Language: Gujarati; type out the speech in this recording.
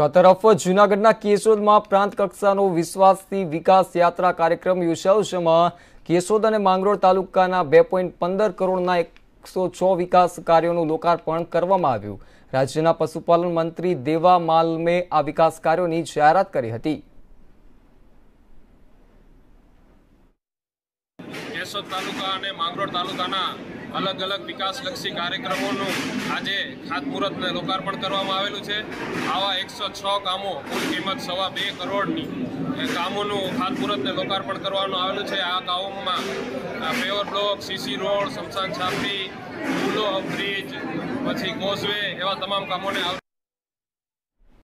તો આ તરફ જૂનાગઢના કેશોદમાં પ્રાંત કક્ષાનો વિશ્વાસથી વિકાસ યાત્રા કાર્યક્રમ યોજાયો કેશોદ અને માંગરોળ તાલુકાના બે કરોડના એકસો છ વિકાસ કાર્યોનું લોકાર્પણ કરવામાં આવ્યું. રાજ્યના પશુપાલન મંત્રી દેવા માલમે આ વિકાસ કાર્યોની જાહેરાત કરી હતી. કેશોદ તાલુકા અને માંગરોળ તાલુકાના અલગ અલગ વિકાસલક્ષી કાર્યક્રમોનું આજે ખાતમુહૂર્ત લોકાર્પણ કરવામાં આવેલું છે. આવા એકસો છ કામો કુલ કિંમત સવા બે કરોડની કામોનું ખાતમુહૂર્ત લોકાર્પણ કરવાનું આવેલું છે. આ કામોમાં પેવર બ્લોક, સીસી રોડ, શમશાન છાપરી પુલો બ્રિજ, પછી કોઝવે, એવા તમામ કામોને આવરી